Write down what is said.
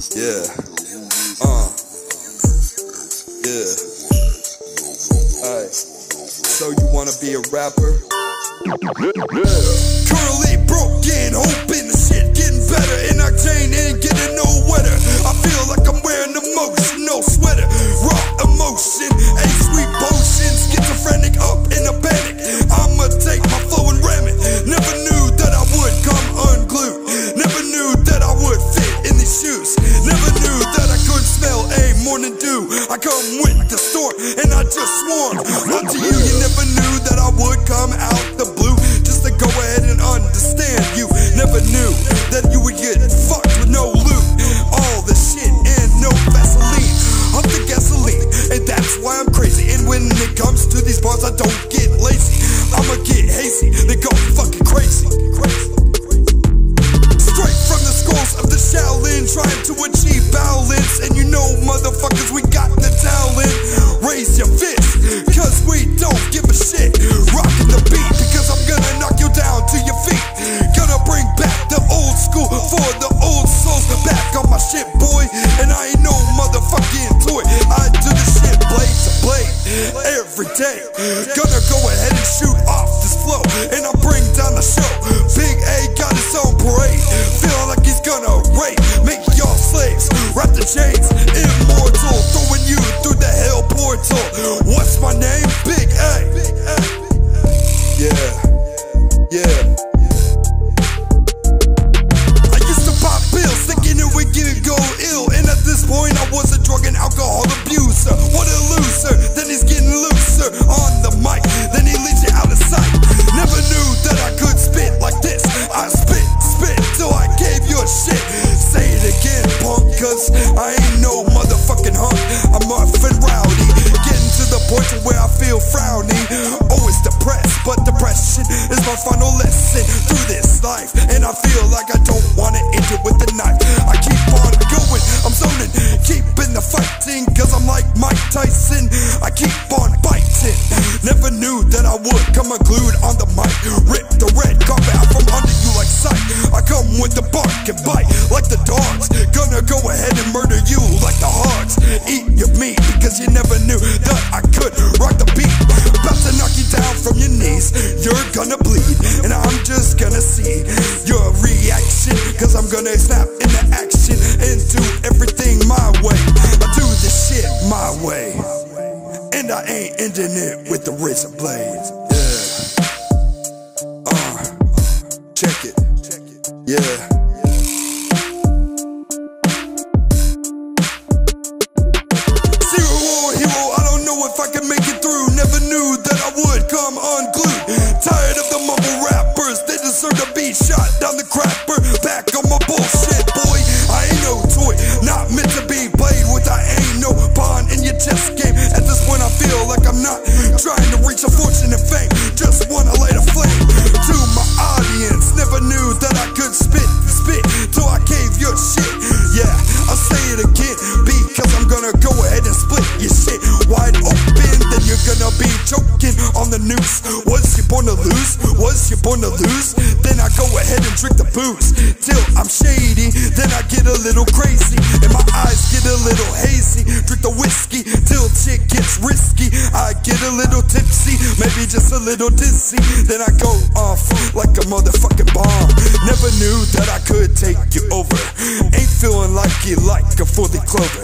Yeah. Uh. Yeah. Hey. So you wanna be a rapper? Yeah. Currently broken, hoping the shit getting better. And octane ain't getting no I come with the storm and I just swarm. Shit, boy. And I ain't no motherfucking toy. I do the shit blade to blade every day. Gonna go ahead and shoot off this flow. And I bring down the show. Big A got his own parade. Feeling like he's gonna rape. Make y'all slaves. Wrap the chains. I ain't no motherfucking hunk. I'm rough and rowdy. Getting to the point to where I feel frowny. Always oh, depressed, but depression is my final lesson through this life. And I feel like I don't wanna end it with a knife. I keep on going, I'm zoning, keeping the fighting, cause I'm like Mike Tyson. I keep on biting. Never knew that I would come unglued on the mic. Rip the red carpet out from under you like sight. I come with the bark and bite like the dogs. Because you never knew that I could rock the beat. About to knock you down from your knees. You're gonna bleed, and I'm just gonna see your reaction. Cause I'm gonna snap into action and do everything my way. I do this shit my way. And I ain't ending it with the razor blades. Yeah. Uh, check it. Yeah. Noose. Was you born to lose? Was you born to lose? Then I go ahead and drink the booze till I'm shady. Then I get a little crazy and my eyes get a little hazy. Drink the whiskey till shit gets risky. I get a little tipsy, maybe just a little dizzy. Then I go off like a motherfucking bomb. Never knew that I could take you over. Ain't feeling like you like a fully clover.